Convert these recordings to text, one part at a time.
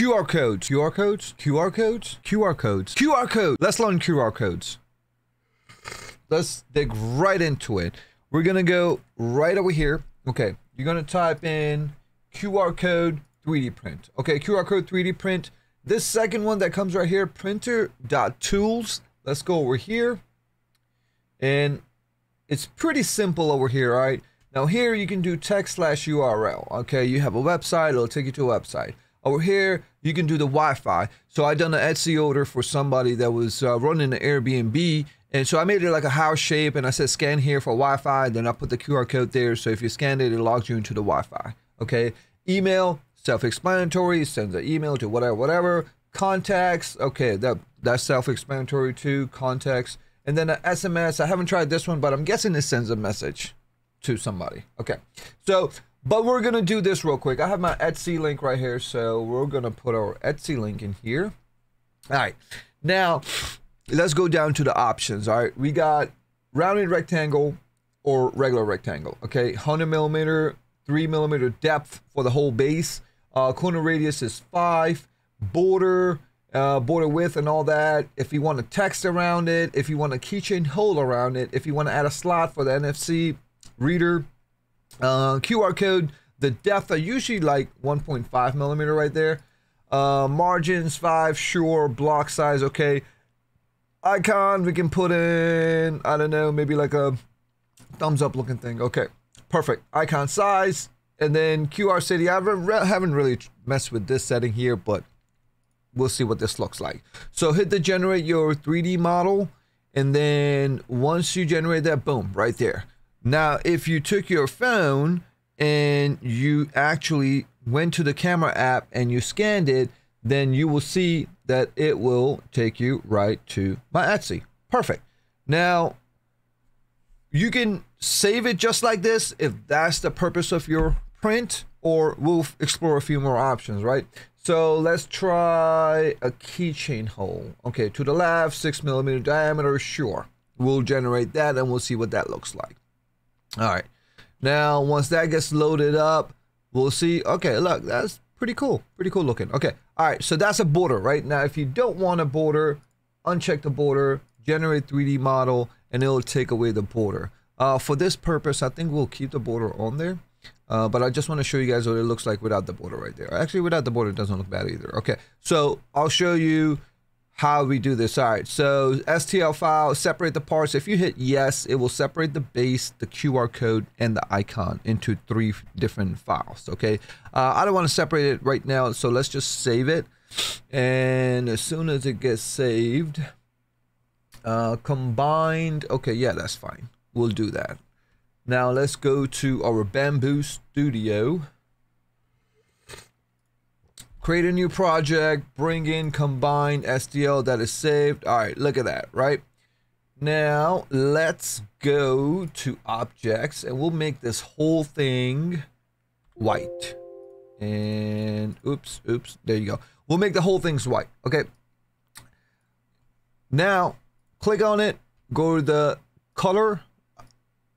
QR codes. QR codes? QR codes? QR codes. QR codes. Let's learn QR codes. Let's dig right into it. We're going to go right over here. Okay. You're going to type in QR code 3D print. Okay. QR code 3D print. This second one that comes right here, printer.tools. Let's go over here. And it's pretty simple over here, all right? Now here you can do text slash URL. Okay, you have a website, it'll take you to a website. Over here, you can do the Wi-Fi. So I done an Etsy order for somebody that was uh, running an Airbnb. And so I made it like a house shape and I said scan here for Wi-Fi. Then I put the QR code there. So if you scan it, it logs you into the Wi-Fi. Okay. Email, self-explanatory, sends an email to whatever, whatever. Contacts, okay, that that's self-explanatory too. Contacts. And then an SMS. I haven't tried this one, but I'm guessing it sends a message to somebody. Okay. So, but we're going to do this real quick. I have my Etsy link right here. So we're going to put our Etsy link in here. All right. Now, let's go down to the options. All right. We got rounded rectangle or regular rectangle. Okay. 100 millimeter, 3 millimeter depth for the whole base. Uh, corner radius is 5. Border, uh, border width and all that. If you want to text around it, if you want a keychain hole around it, if you want to add a slot for the NFC reader, uh, QR code, the depth are usually like 1.5 millimeter right there. Uh, margins 5, sure. Block size, okay. Icon, we can put in, I don't know, maybe like a thumbs up looking thing. Okay, perfect. Icon size, and then QR city. I haven't really messed with this setting here, but we'll see what this looks like. So hit the generate your 3D model. And then once you generate that, boom, right there. Now, if you took your phone and you actually went to the camera app and you scanned it, then you will see that it will take you right to my Etsy. Perfect. Now, you can save it just like this if that's the purpose of your print, or we'll explore a few more options, right? So let's try a keychain hole. Okay, to the left, six millimeter diameter, sure. We'll generate that and we'll see what that looks like. All right. Now, once that gets loaded up, we'll see. Okay, look, that's pretty cool. Pretty cool looking. Okay. All right. So that's a border, right? Now, if you don't want a border, uncheck the border, generate 3D model, and it'll take away the border. Uh, for this purpose, I think we'll keep the border on there. Uh, but I just want to show you guys what it looks like without the border right there. Actually, without the border, it doesn't look bad either. Okay, so I'll show you how we do this. All right, so STL file, separate the parts. If you hit yes, it will separate the base, the QR code, and the icon into three different files, okay? Uh, I don't want to separate it right now, so let's just save it. And as soon as it gets saved, uh, combined, okay, yeah, that's fine. We'll do that. Now let's go to our Bambu Studio. Create a new project, bring in combined STL that is saved. All right, look at that, right? Now let's go to objects and we'll make this whole thing white. And oops, oops, there you go. We'll make the whole thing's white, okay? Now, click on it, go to the color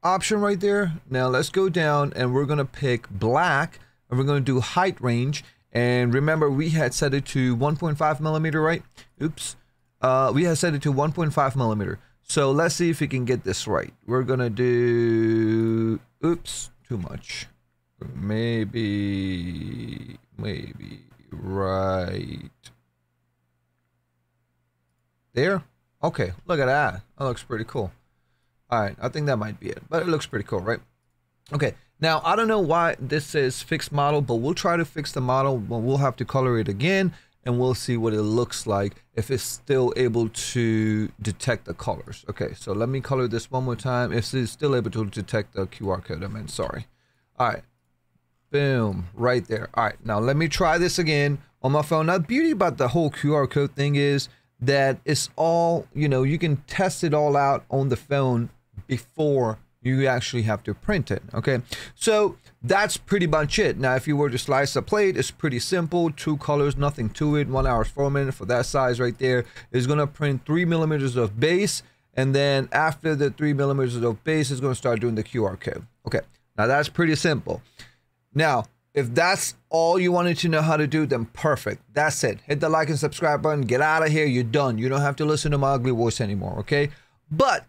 option right there. Now let's go down and we're to pick black and we're to do height range. And remember, we had set it to 1.5 millimeter, right? Oops. Uh, we had set it to 1.5 millimeter. So let's see if we can get this right. We're going to do, oops, too much. Maybe, maybe right there. Okay, look at that. That looks pretty cool. All right, I think that might be it, but it looks pretty cool, right? Okay, now I don't know why this says fixed model, but we'll try to fix the model, but we'll have to color it again and we'll see what it looks like if it's still able to detect the colors. Okay, so let me color this one more time. If it's still able to detect the QR code, I mean, sorry. All right, boom, right there. All right, now let me try this again on my phone. Now, the beauty about the whole QR code thing is that it's all, you know, you can test it all out on the phone before you actually have to print it. Okay, so that's pretty much it. Now, if you were to slice a plate, it's pretty simple. Two colors, nothing to it. One hour four minutes for that size right there is going to print three millimeters of base. And then after the three millimeters of base, it's going to start doing the QR code. Okay, now that's pretty simple. Now, if that's all you wanted to know how to do, then perfect. That's it. Hit the like and subscribe button. Get out of here. You're done. You don't have to listen to my ugly voice anymore, okay? But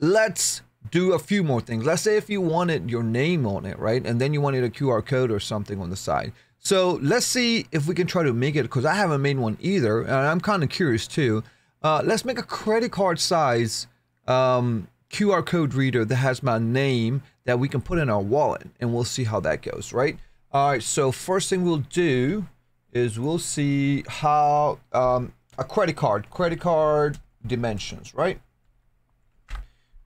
let's do a few more things. Let's say if you wanted your name on it, right? And then you wanted a QR code or something on the side. So let's see if we can try to make it because I haven't made one either. And I'm kind of curious too. Uh, let's make a credit card size um, QR code reader that has my name that we can put in our wallet and we'll see how that goes, right? All right, so first thing we'll do is we'll see how um, a credit card, credit card dimensions, right?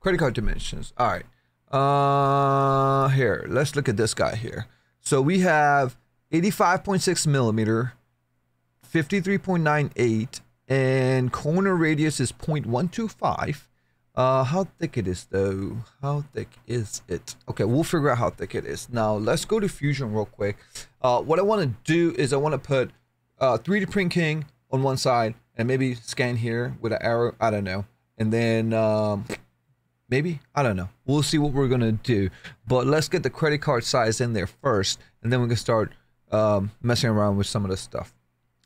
Credit card dimensions. All right. Uh, here, let's look at this guy here. So we have 85.6 millimeter, 53.98, and corner radius is 0.125. Uh, how thick it is though? How thick is it? Okay, we'll figure out how thick it is. Now let's go to Fusion real quick. Uh, what I want to do is I want to put uh, 3D Print King on one side and maybe scan here with an arrow. I don't know. And then um, maybe I don't know. We'll see what we're gonna do. But let's get the credit card size in there first, and then we can start um, messing around with some of the stuff.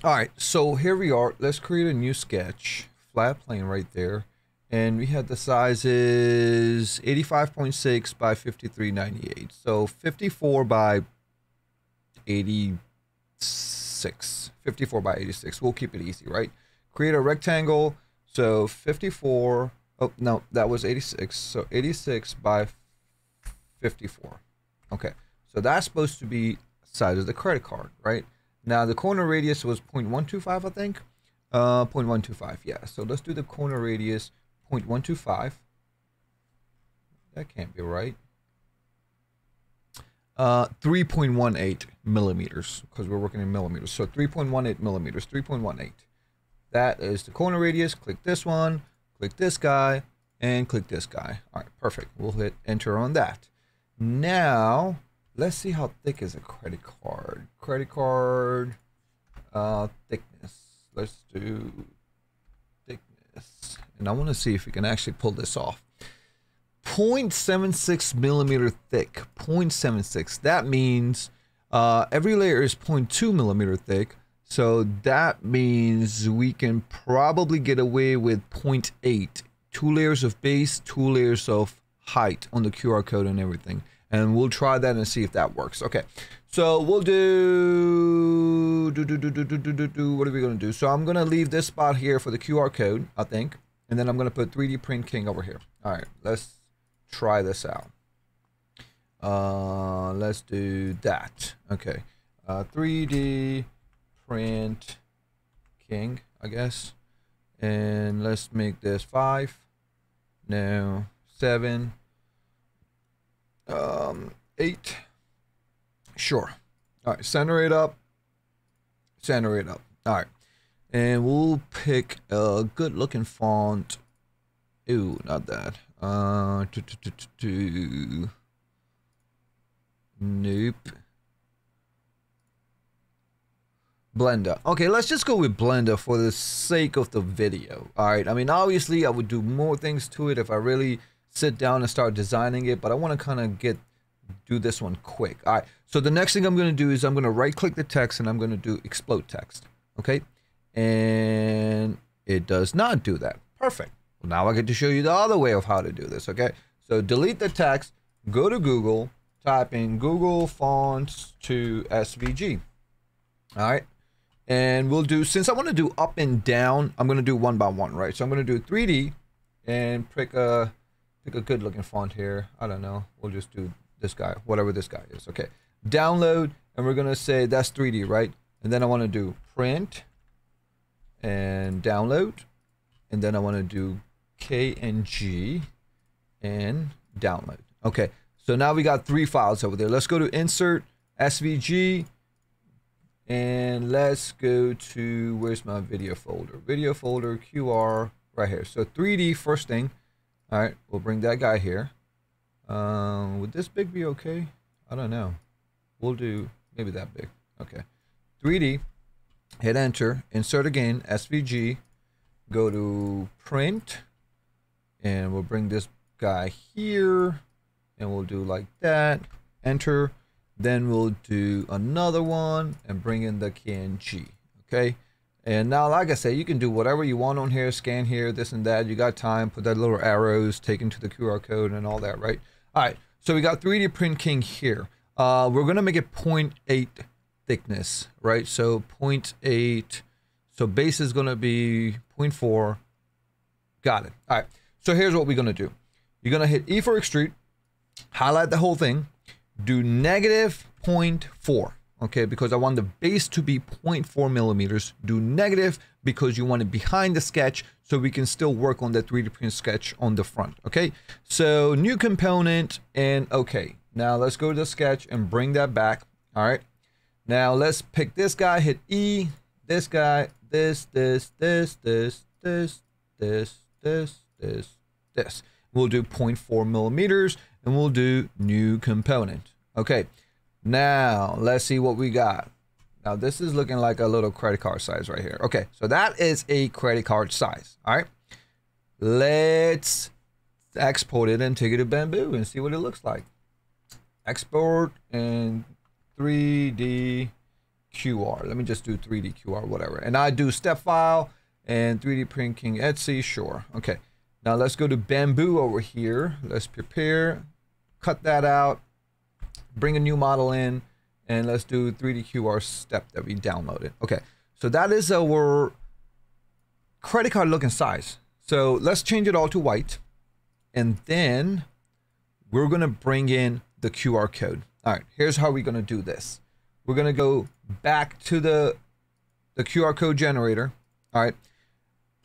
All right, so here we are. Let's create a new sketch. Flat plane right there and we had the sizes 85.6 by 53.98 so 54 by 86 54 by 86 we'll keep it easy right create a rectangle so 54 oh no that was 86 so 86 by 54 okay so that's supposed to be size of the credit card right now the corner radius was 0.125 i think uh 0.125 yeah so let's do the corner radius 0.125. That can't be right. Uh, 3.18 millimeters because we're working in millimeters. So 3.18 millimeters, 3.18. That is the corner radius. Click this one, click this guy, and click this guy. All right, perfect. We'll hit enter on that. Now, let's see how thick is a credit card. Credit card uh, thickness. Let's do thickness. and I want to see if we can actually pull this off. 0.76 millimeter thick. 0.76. That means uh, every layer is 0.2 millimeter thick. So that means we can probably get away with 0.8. Two layers of base, two layers of height on the QR code and everything. And we'll try that and see if that works. Okay. So we'll do, do, do, do, do, do, do, do, what are we going to do? So I'm going to leave this spot here for the QR code, I think. And then I'm going to put 3D Print King over here. All right, let's try this out. Uh, let's do that. Okay. Uh, 3D Print King, I guess. And let's make this 5. No, 7. Um, 8. Sure. All right, center it up. Center it up. All right. And we'll pick a good looking font. Ooh, not that. Uh, nope. Blender. Okay, let's just go with Blender for the sake of the video. All right. I mean, obviously, I would do more things to it if I really sit down and start designing it, but I want to kind of get do this one quick. All right. So the next thing I'm going to do is I'm going to right click the text and I'm going to do explode text. Okay and it does not do that. Perfect. Well, now I get to show you the other way of how to do this, okay? So delete the text, go to Google, type in Google Fonts to SVG. All right. And we'll do, since I want to do up and down, I'm going to do one by one, right? So I'm going to do 3D and pick a, pick a good looking font here. I don't know. We'll just do this guy, whatever this guy is. Okay. Download, and we're going to say that's 3D, right? And then I want to do print and download. And then I want to do KNG and download. Okay, so now we got three files over there. Let's go to insert SVG and let's go to where's my video folder? Video folder QR right here. So 3D first thing. All right, we'll bring that guy here. Um, would this big be okay? I don't know. We'll do maybe that big. Okay. 3D hit enter, insert again, SVG, go to print, and we'll bring this guy here, and we'll do like that, enter, Then we'll do another one and bring in the KNG. Okay. And now, like I said, you can do whatever you want on here, scan here, this and that. You got time, put that little arrows, taken to the QR code and all that, right? All right. So we got 3D Print King here. Uh, we're going to make it 0.8 thickness, right? So 0.8. So base is going to be 0.4. Got it. All right. So here's what we're going to do. You're going to hit E for extrude, highlight the whole thing, do negative 0.4 okay? Because i want the base to be 0.4 millimeters. Do negative because you want it behind the sketch so we can still work on the 3d print sketch on the front okay? So new component and okay now let's go to the sketch and bring that back all right? Now let's pick this guy hit e this guy this this this this this this this this this we'll do 0.4 millimeters and we'll do new component okay now, let's see what we got. Now, this is looking like a little credit card size right here. Okay, so that is a credit card size. All right. Let's export it and take it to Bambu and see what it looks like. Export and 3D QR. Let me just do 3D QR, whatever. And I do step file and 3D printing Etsy. Sure. Okay. Now let's go to Bambu over here. Let's prepare, cut that out bring a new model in, and let's do 3D QR step that we downloaded. Okay, so that is our credit card looking size. So let's change it all to white. And then we're gonna bring in the QR code. All right, here's how we're gonna do this. We're gonna go back to the, the QR code generator. All right,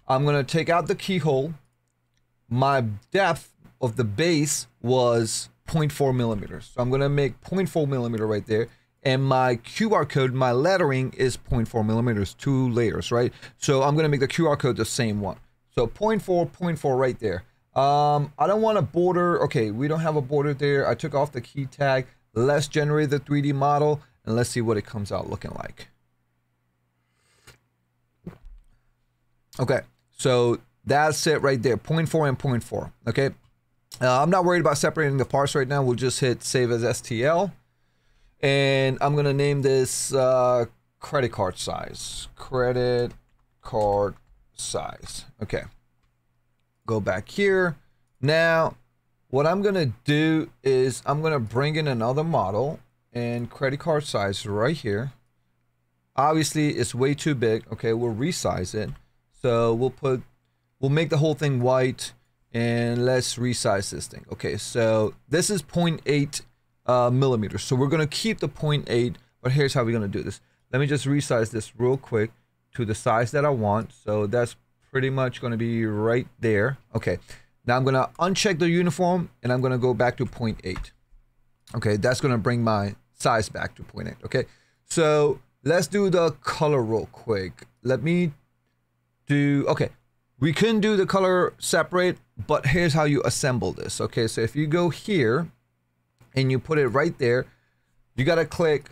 I'm gonna take out the keyhole. My depth of the base was 0.4 millimeters. So I'm going to make 0.4 millimeter right there. And my QR code, my lettering is 0.4 millimeters, two layers, right? So I'm going to make the QR code the same one. So 0.4, 0.4 right there. Um, I don't want a border. Okay, we don't have a border there. I took off the key tag. Let's generate the 3D model and let's see what it comes out looking like. Okay, so that's it right there, 0.4 and 0.4. Okay, uh, I'm not worried about separating the parts right now. We'll just hit save as STL. And I'm going to name this uh, credit card size. Credit card size. Okay. Go back here. Now, what I'm going to do is I'm going to bring in another model and credit card size right here. Obviously, it's way too big. Okay, we'll resize it. So we'll put, we'll make the whole thing white and let's resize this thing. Okay, so this is 0.8 uh, millimeters. So we're gonna keep the 0.8, but here's how we're gonna do this. Let me just resize this real quick to the size that I want. So that's pretty much gonna be right there. Okay, now I'm gonna uncheck the uniform and I'm gonna go back to 0.8. Okay, that's gonna bring my size back to 0.8. Okay, so let's do the color real quick. Let me do, okay, we couldn't do the color separate, but here's how you assemble this. Okay, so if you go here and you put it right there, you gotta click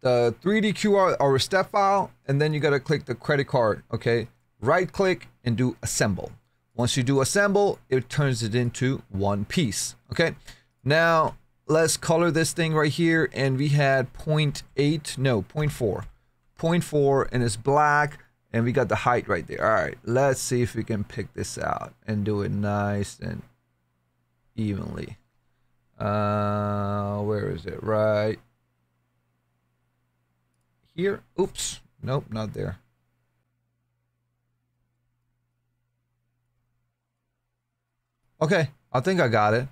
the 3D QR or step file, and then you gotta click the credit card. Okay, right click and do assemble. Once you do assemble, it turns it into one piece. Okay, now let's color this thing right here, and we had 0.8, no, 0.4. 0.4 and it's black and we got the height right there. All right, let's see if we can pick this out and do it nice and evenly. Uh, where is it? Right here. Oops. Nope, not there. Okay, I think I got it.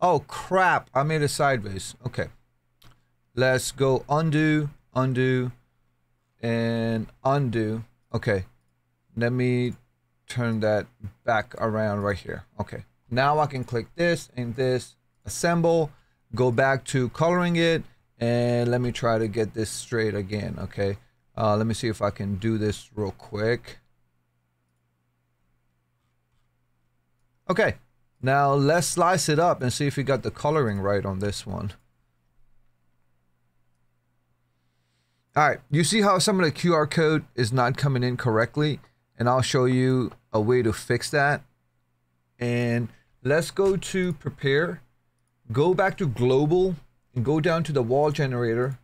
Oh, crap. I made it sideways. Okay. Let's go undo, undo, and undo. Okay, let me turn that back around right here. Okay, now I can click this and this, assemble, go back to coloring it, and let me try to get this straight again. Okay, uh, let me see if I can do this real quick. Okay, now let's slice it up and see if we got the coloring right on this one. All right, you see how some of the QR code is not coming in correctly? And I'll show you a way to fix that. And let's go to prepare, go back to global, and go down to the wall generator,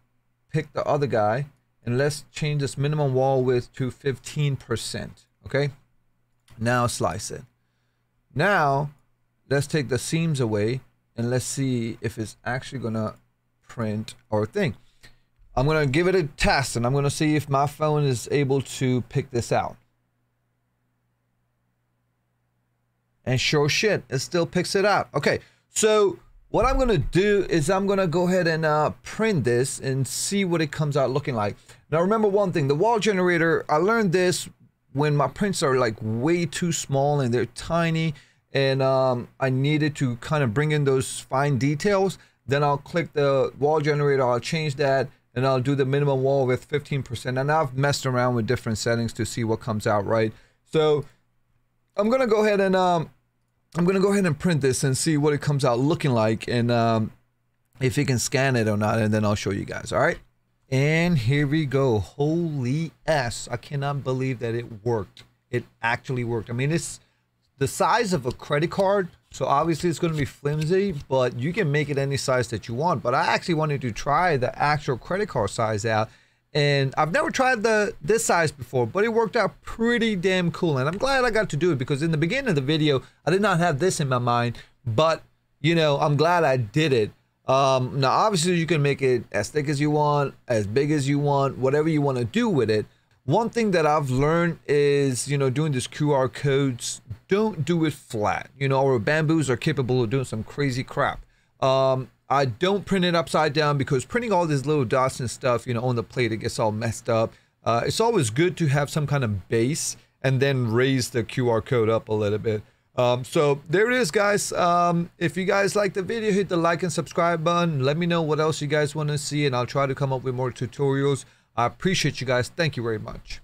pick the other guy, and let's change this minimum wall width to 15%. Okay. Now slice it. Now let's take the seams away and let's see if it's actually gonna print our thing. I'm gonna give it a test and I'm gonna see if my phone is able to pick this out. And sure shit, it still picks it out. Okay, so what I'm gonna do is I'm gonna go ahead and uh, print this and see what it comes out looking like. Now remember one thing, the wall generator, I learned this when my prints are like way too small and they're tiny and um, I needed to kind of bring in those fine details, then I'll click the wall generator, I'll change that, and I'll do the minimum wall with 15%. And I've messed around with different settings to see what comes out right. So I'm gonna go ahead and um, I'm gonna go ahead and print this and see what it comes out looking like and um, if you can scan it or not, and then I'll show you guys. All right. And here we go. Holy S. I cannot believe that it worked. It actually worked. I mean, it's the size of a credit card. So obviously it's going to be flimsy, but you can make it any size that you want. But I actually wanted to try the actual credit card size out. And I've never tried the this size before, but it worked out pretty damn cool. And I'm glad I got to do it because in the beginning of the video, I did not have this in my mind. But, you know, I'm glad I did it. Um, now, obviously, you can make it as thick as you want, as big as you want, whatever you want to do with it. One thing that I've learned is, you know, doing this QR codes, don't do it flat. You know, our Bambus are capable of doing some crazy crap. Um, I don't print it upside down because printing all these little dots and stuff, you know, on the plate, it gets all messed up. Uh, it's always good to have some kind of base and then raise the QR code up a little bit. Um, so there it is, guys. Um, if you guys like the video, hit the like and subscribe button. Let me know what else you guys want to see, and I'll try to come up with more tutorials. I appreciate you guys. Thank you very much.